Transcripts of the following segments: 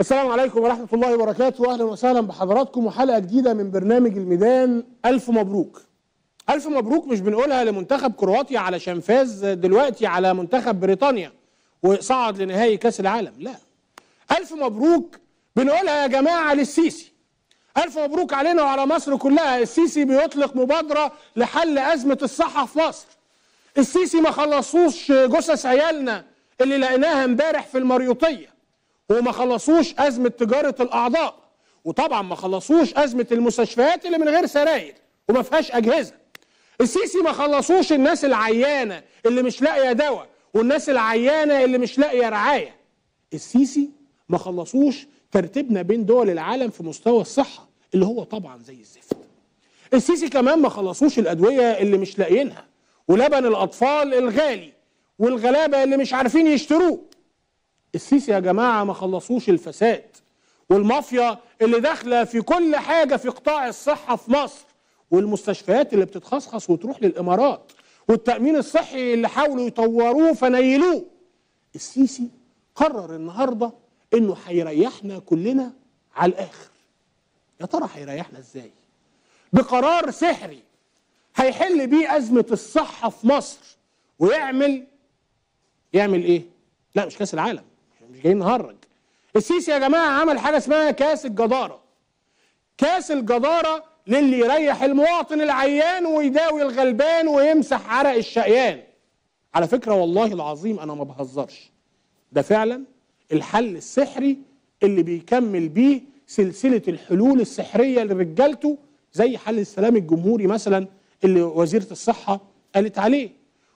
السلام عليكم ورحمة الله وبركاته. أهلا وسهلا بحضراتكم. وحلقة جديدة من برنامج الميدان. ألف مبروك. ألف مبروك مش بنقولها لمنتخب كرواتيا علشان فاز دلوقتي على منتخب بريطانيا وصعد لنهائي كأس العالم. لا. ألف مبروك بنقولها يا جماعة للسيسي. ألف مبروك علينا وعلى مصر كلها. السيسي بيطلق مبادرة لحل أزمة الصحة في مصر. السيسي ما خلصوش جثث عيالنا اللي لقيناها امبارح في المريوطيه وما خلصوش أزمة تجارة الأعضاء وطبعا ما خلصوش أزمة المستشفيات اللي من غير سراير وما فيهاش أجهزة. السيسي ما خلصوش الناس العيانة اللي مش لاقية دواء والناس العيانة اللي مش لاقية رعاية. السيسي ما خلصوش ترتيبنا بين دول العالم في مستوى الصحة اللي هو طبعا زي الزفت. السيسي كمان ما خلصوش الأدوية اللي مش لاقيينها. ولبن الأطفال الغالي والغلابة اللي مش عارفين يشتروه. السيسي يا جماعة ما خلصوش الفساد. والمافيا اللي داخلة في كل حاجة في قطاع الصحة في مصر. والمستشفيات اللي بتتخصخص وتروح للإمارات. والتأمين الصحي اللي حاولوا يطوروه فنيلوه. السيسي قرر النهارده إنه هيريحنا كلنا على الآخر. يا ترى هيريحنا إزاي؟ بقرار سحري. هيحل بيه أزمة الصحة في مصر. ويعمل يعمل إيه؟ لا مش كأس العالم. مش جايين نهرج. السيسي يا جماعة عمل حاجة اسمها كأس الجدارة. كأس الجدارة للي يريح المواطن العيان ويداوي الغلبان ويمسح عرق الشقيان. على فكرة والله العظيم أنا ما بهزرش. ده فعلا الحل السحري اللي بيكمل بيه سلسلة الحلول السحرية لرجالته زي حل السلام الجمهوري مثلا اللي وزيرة الصحة قالت عليه.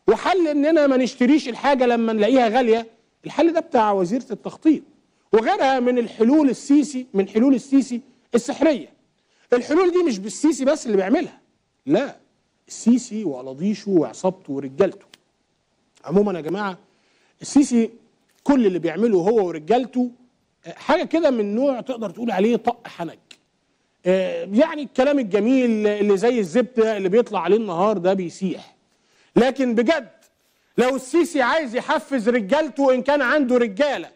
وحل اننا ما نشتريش الحاجة لما نلاقيها غالية. الحل ده بتاع وزيرة التخطيط. وغيرها من الحلول السيسي من حلول السيسي السحرية. الحلول دي مش بالسيسي بس اللي بيعملها. لا السيسي وقلاضيشه وعصابته ورجالته. عموما يا جماعة السيسي كل اللي بيعمله هو ورجالته حاجة كده من نوع تقدر تقول عليه طق حنك. يعني الكلام الجميل اللي زي الزبده اللي بيطلع عليه النهار ده بيسيح. لكن بجد لو السيسي عايز يحفز رجالته إن كان عنده رجالة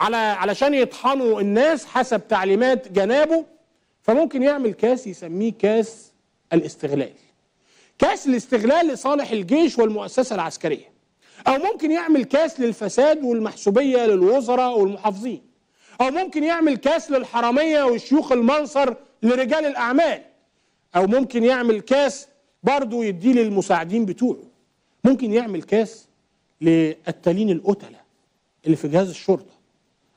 على علشان يطحنوا الناس حسب تعليمات جنابه فممكن يعمل كاس يسميه كاس الاستغلال. كاس الاستغلال لصالح الجيش والمؤسسة العسكرية. أو ممكن يعمل كاس للفساد والمحسوبية للوزراء والمحافظين. أو ممكن يعمل كاس للحرامية وشيوخ المنصر لرجال الأعمال. أو ممكن يعمل كاس برضه يديه للمساعدين بتوعه. ممكن يعمل كاس للتالين القتلة اللي في جهاز الشرطة.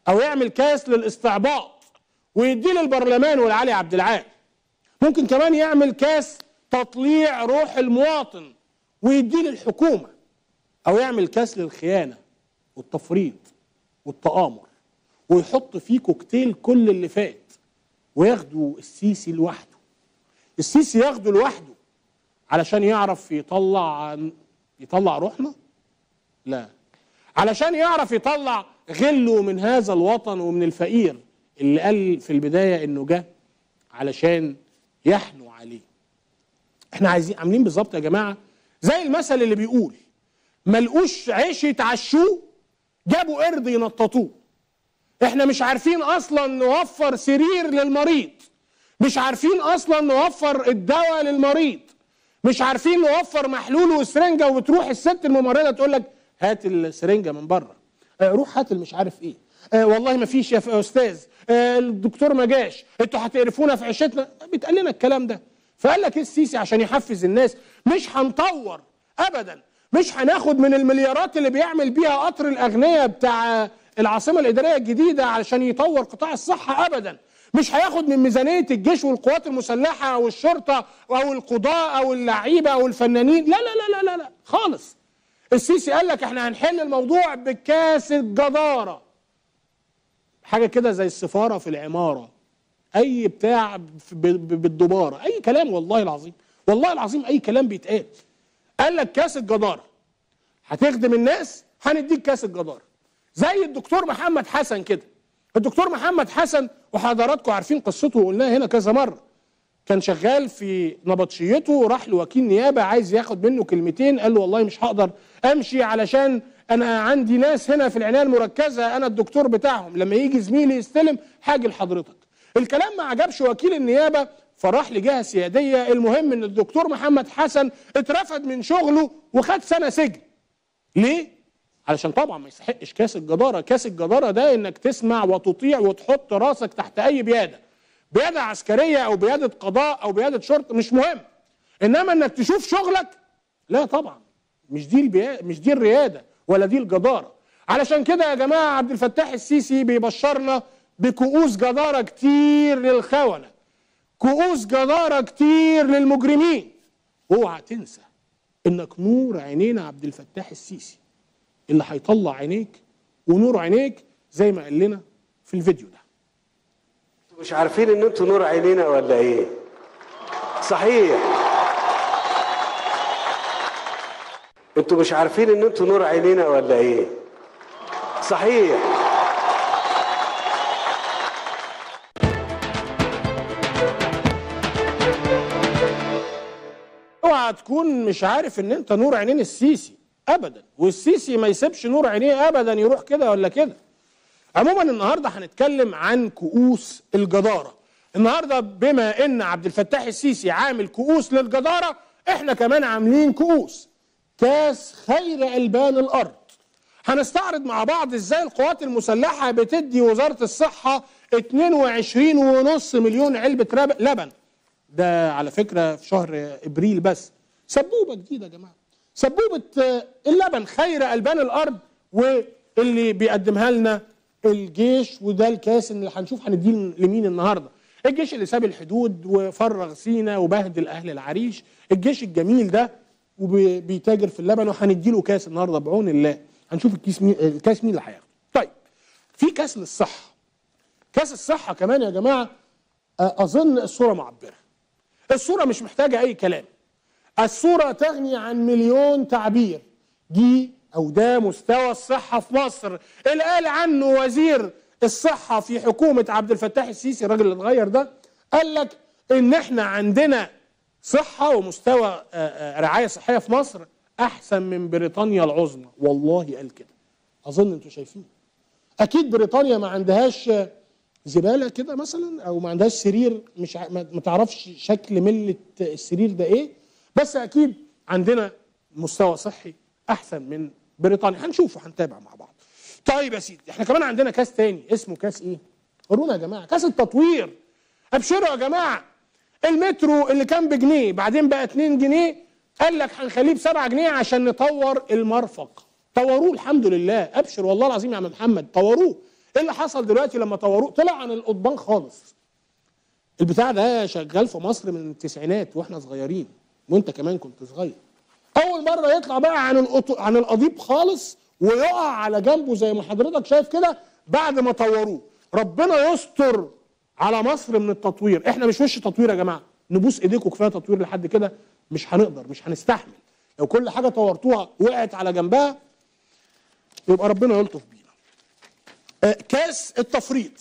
أو يعمل كاس للاستعباط ويديه للبرلمان والعلي عبد العال. ممكن كمان يعمل كاس تطليع روح المواطن ويديه للحكومة. أو يعمل كاس للخيانة والتفريط والتآمر. ويحط فيه كوكتيل كل اللي فات. وياخده السيسي لوحده. السيسي ياخده لوحده علشان يعرف يطلع يطلع روحنا لا. علشان يعرف يطلع غله من هذا الوطن ومن الفقير اللي قال في البداية إنه جه علشان يحنو عليه. إحنا عايزين عاملين بالظبط يا جماعة زي المثل اللي بيقول ملقوش عيش يتعشوه جابوا قرد ينططوه. إحنا مش عارفين أصلا نوفر سرير للمريض. مش عارفين أصلا نوفر الدواء للمريض. مش عارفين نوفر محلول وسرنجة وبتروح الست الممرضة تقول لك هات السرنجة من بره. آه روح هات مش عارف إيه. آه والله ما فيش يا أستاذ. آه الدكتور ما جاش. أنتوا هتقرفونا في عيشتنا. بيتقال لنا الكلام ده. فقال لك إيه السيسي عشان يحفز الناس؟ مش هنطور ابدا. مش هناخد من المليارات اللي بيعمل بيها قطر الأغنياء بتاع العاصمة الإدارية الجديدة علشان يطور قطاع الصحة ابدا. مش هياخد من ميزانية الجيش والقوات المسلحة أو الشرطة أو القضاء أو اللعيبة أو الفنانين. لا لا لا لا لا, لا. خالص. السيسي قال لك إحنا هنحل الموضوع بكاس الجدارة. حاجة كده زي السفارة في العمارة. أي بتاع بالدبارة. أي كلام والله العظيم. والله العظيم أي كلام بيتقال. قال لك كاس الجدارة. هتخدم الناس؟ هنديك كاس الجدارة. زي الدكتور محمد حسن كده. الدكتور محمد حسن وحضراتكم عارفين قصته وقلناها هنا كذا مرة. كان شغال في نبطشيته راح لوكيل نيابة عايز ياخد منه كلمتين. قال له والله مش هقدر أمشي علشان أنا عندي ناس هنا في العناية المركزة أنا الدكتور بتاعهم. لما يجي زميلي يستلم حاجة لحضرتك. الكلام ما عجبش وكيل النيابة فراح لجهة سيادية. المهم إن الدكتور محمد حسن اترفد من شغله وخد سنة سجن. ليه؟ علشان طبعا ما يستحقش. كاس الجداره كاس الجداره ده إنك تسمع وتطيع وتحط راسك تحت أي بيادة. بيادة عسكرية أو بيادة قضاء أو بيادة شرطه مش مهم. إنما إنك تشوف شغلك لا طبعا. مش دي. مش دي الريادة ولا دي الجدارة. علشان كده يا جماعة عبد الفتاح السيسي بيبشرنا بكؤوس جدارة كتير للخونة. كؤوس جدارة كتير للمجرمين. أوعى تنسى إنك نور عينينا عبد الفتاح السيسي. اللي هيطلع عينيك ونور عينيك زي ما قال لنا في الفيديو ده. أنتوا مش عارفين إن أنتوا نور عينينا ولا إيه؟ صحيح. أنتوا مش عارفين إن أنتوا نور عينينا ولا إيه؟ صحيح. اوعى تكون مش عارف إن انت نور عينين السيسي. ابدا. والسيسي ما يسيبش نور عينيه ابدا يروح كده ولا كده. عموما النهارده هنتكلم عن كؤوس الجدارة. النهارده بما إن عبد الفتاح السيسي عامل كؤوس للجدارة إحنا كمان عاملين كؤوس. كاس خير ألبان الأرض. هنستعرض مع بعض إزاي القوات المسلحة بتدي وزارة الصحة 22.5 مليون علبة لبن. ده على فكرة في شهر إبريل بس. سبوبة جديدة يا جماعة. سبوبة آه، اللبن خير ألبان الأرض واللي بيقدمها لنا الجيش وده الكاس اللي هنشوف هنديه لمين النهارده. الجيش اللي ساب الحدود وفرغ سينا وبهدل أهل العريش. الجيش الجميل ده وبيتاجر في اللبن وهنديله كاس النهارده بعون الله. هنشوف الكيس مين الكاس مين اللي هياخده. طيب في كاس للصحة. كاس الصحة كمان يا جماعة آه، أظن الصورة معبرة. الصورة مش محتاجة أي كلام. الصورة تغني عن مليون تعبير. دي أو ده مستوى الصحة في مصر. اللي قال عنه وزير الصحة في حكومة عبد الفتاح السيسي الراجل اللي اتغير ده قال لك إن إحنا عندنا صحة ومستوى آه، آه، رعاية صحية في مصر أحسن من بريطانيا العظمى. والله قال كده. أظن أنتوا شايفين. أكيد بريطانيا ما عندهاش زبالة كده مثلا أو ما عندهاش سرير مش ما تعرفش شكل ملة السرير ده إيه. بس أكيد عندنا مستوى صحي أحسن من بريطانيا. هنشوفه هنتابع مع بعض. طيب يا سيدي إحنا كمان عندنا كاس تاني اسمه كاس إيه؟ قولونا يا جماعة كاس التطوير. أبشروا يا جماعة. المترو اللي كان بجنيه بعدين بقى 2 جنيه قال لك هنخليه ب 7 جنيه عشان نطور المرفق. طوروه الحمد لله. أبشر والله العظيم يا عم محمد طوروه. إيه اللي حصل دلوقتي لما طوروه؟ طلع عن القضبان خالص. البتاع ده شغال في مصر من التسعينات وإحنا صغيرين. وانت كمان كنت صغير. أول مرة يطلع بقى عن. عن القضيب خالص ويقع على جنبه زي ما حضرتك شايف كده بعد ما طوروه. ربنا يستر على مصر من التطوير. إحنا مش وش تطوير يا جماعة. نبوس ايديكم كفاية تطوير لحد كده مش هنقدر مش هنستحمل. لو كل حاجة طورتوها وقعت على جنبها يبقى ربنا يلطف بينا. آه، كاس التفريط.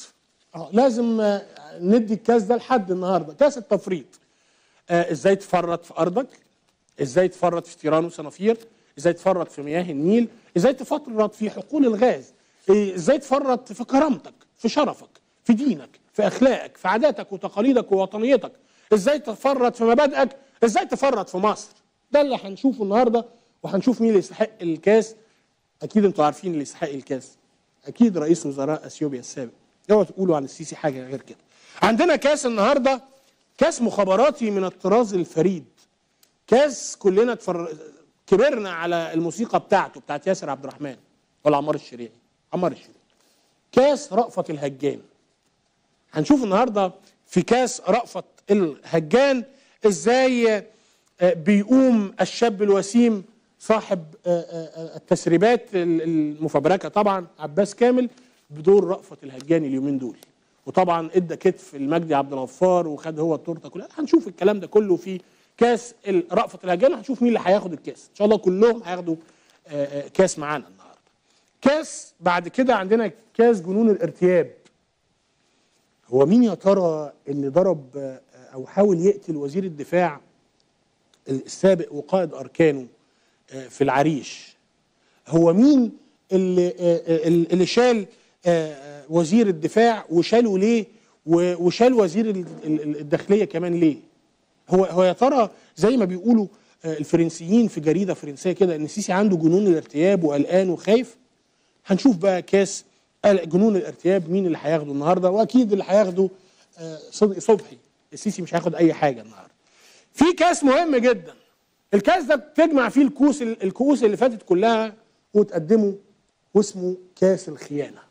آه لازم آه، ندي الكاس ده لحد النهارده. كاس التفريط. إزاي تفرط في أرضك؟ إزاي تفرط في تيران وصنافير؟ إزاي تفرط في مياه النيل؟ إزاي تفرط في حقول الغاز؟ إيه، إزاي تفرط في كرامتك في شرفك في دينك في أخلاقك في عاداتك وتقاليدك ووطنيتك؟ إزاي تفرط في مبادئك؟ إزاي تفرط في مصر؟ ده اللي هنشوفه النهارده وهنشوف مين اللي يستحق الكاس. أكيد أنتوا عارفين اللي يستحق الكاس. أكيد رئيس وزراء أثيوبيا السابق. اوعوا تقولوا عن السيسي حاجة غير كده. عندنا كاس النهارده كاس مخابراتي من الطراز الفريد. كاس كلنا تفر... كبرنا على الموسيقى بتاعته بتاعت ياسر عبد الرحمن ولا عمار الشريعي عمار الشريعي. كاس رأفت الهجان. هنشوف النهارده في كاس رأفت الهجان إزاي آه، بيقوم الشاب الوسيم صاحب آه، آه، التسريبات المفبركة طبعا عباس كامل بدور رأفت الهجان اليومين دول. وطبعا إدى كتف المجدي عبد الغفار وخد هو التورتة كلها. هنشوف الكلام ده كله في كاس رأفت الهجان. وهنشوف مين اللي هياخد الكاس. إن شاء الله كلهم هياخدوا آه، آه، كاس معانا النهارده. كاس بعد كده عندنا كاس جنون الارتياب. هو مين يا ترى اللي ضرب آه، أو حاول يقتل وزير الدفاع السابق وقائد أركانه في العريش؟ هو مين اللي اللي شال وزير الدفاع وشاله ليه؟ وشال وزير ال- ال- الداخلية كمان ليه؟ هو هو يا ترى زي ما بيقولوا آه، الفرنسيين في جريدة فرنسية كده إن السيسي عنده جنون الارتياب وقلقان وخايف؟ هنشوف بقى كاس جنون الارتياب مين اللي هياخده النهارده؟ وأكيد اللي هياخده آه، صدقي صبحي. السيسي مش هياخد أي حاجة النهارده. في كاس مهم جدا. الكاس ده بتجمع فيه الكوس الكؤوس اللي فاتت كلها وتقدمه واسمه كاس الخيانة.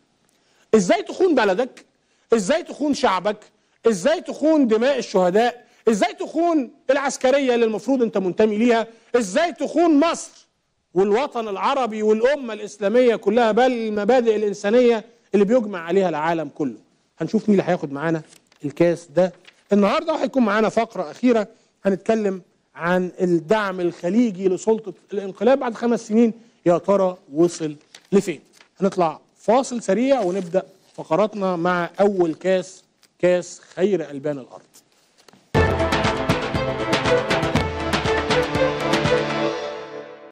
إزاي تخون بلدك؟ إزاي تخون شعبك؟ إزاي تخون دماء الشهداء؟ إزاي تخون العسكرية اللي المفروض انت منتمي ليها؟ إزاي تخون مصر والوطن العربي والأمة الإسلامية كلها بل المبادئ الإنسانية اللي بيجمع عليها العالم كله؟ هنشوف مين اللي هياخد معانا الكاس ده. النهارده وهيكون معانا فقرة أخيرة هنتكلم عن الدعم الخليجي لسلطة الانقلاب. بعد خمس سنين يا ترى وصل لفين؟ هنطلع فاصل سريع ونبدأ فقراتنا مع أول كاس كاس خير ألبان الأرض.